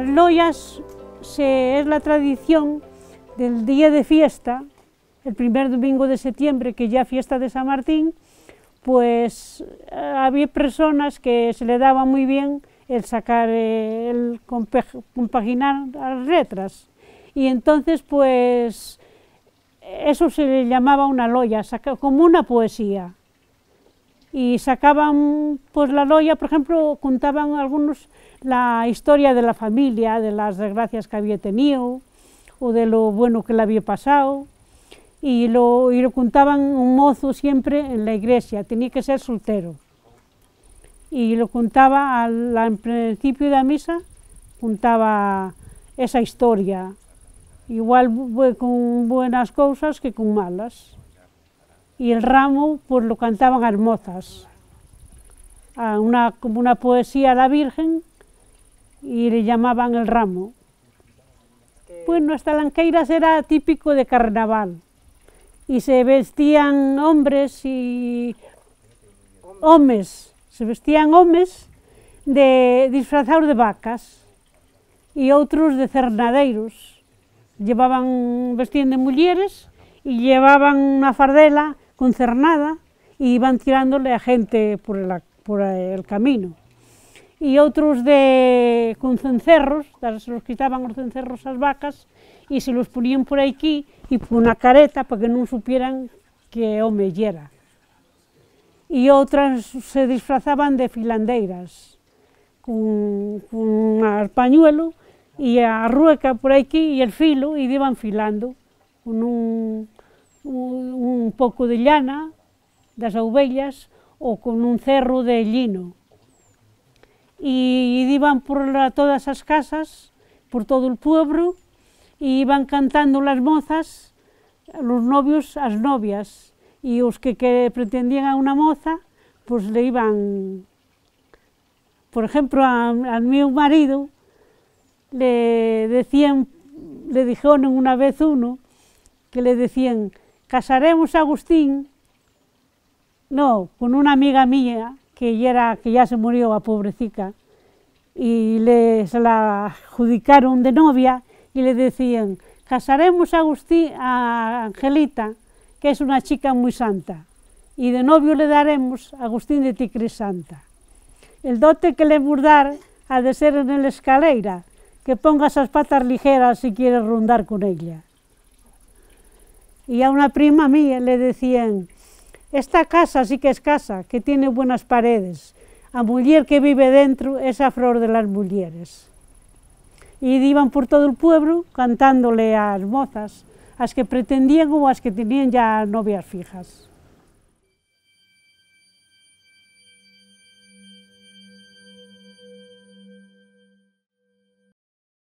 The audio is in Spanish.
Loyas se, es la tradición del día de fiesta, el primer domingo de septiembre, que ya fiesta de San Martín, pues eh, había personas que se le daba muy bien el sacar, eh, el compaginar las letras. Y entonces, pues, eso se le llamaba una loya, como una poesía. Y sacaban, pues, la loya, por ejemplo, contaban algunos la historia de la familia, de las desgracias que había tenido, o de lo bueno que le había pasado, y lo, y lo contaban un mozo siempre en la iglesia, tenía que ser soltero. Y lo contaba al, principio de la misa, contaba esa historia, igual con buenas cosas que con malas. Y el ramo, pues lo cantaban las mozas, una, como una poesía a la Virgen, y le llamaban el ramo. Bueno, hasta Lanqueiras era típico de carnaval y se vestían hombres y hombres, se vestían hombres de disfrazados de vacas y otros de cernadeiros. Llevaban, vestían de mujeres y llevaban una fardela con cernada y iban tirándole a gente por el, por el camino. Y otros de, con cencerros, se los quitaban los cencerros a las vacas y se los ponían por aquí y por una careta para que no supieran que home era. Y otras se disfrazaban de filandeiras, con, con un pañuelo y a rueca por aquí y el filo y iban filando con un, un, pouco de llana das ovellas ou con un cerro de lino. E iban por todas as casas, por todo o pueblo, e iban cantando las mozas, los novios as novias, e os que, que pretendían a unha moza, pues le iban, por ejemplo, a, a meu marido, le decían, le dijeron una vez uno, que le decían, casaremos a Agustín, no, con una amiga mía, que ya, se murió a pobrecita, y le, se la adjudicaron de novia, y le decían, casaremos a, Agustín, a Angelita, que es una chica muy santa, y de novio le daremos a Agustín de Ticre Santa. El dote que le burdar ha de ser en la escalera, que ponga esas patas ligeras si quiere rondar con ella. Y a una prima mía le decían, esta casa sí que es casa, que tiene buenas paredes, a muller que vive dentro es a flor de las mulleres e iban por todo o pueblo cantándole ás mozas, as que pretendían ou as que tenían ya novias fijas.